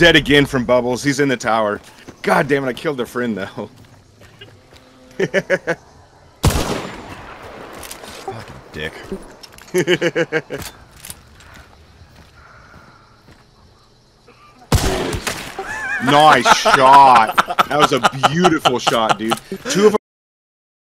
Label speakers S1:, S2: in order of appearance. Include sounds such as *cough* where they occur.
S1: dead again from Bubbles. He's in the tower. God damn it, I killed a friend though. *laughs*
S2: Fucking dick. *laughs*
S1: nice shot. That was a beautiful shot, dude. Two of them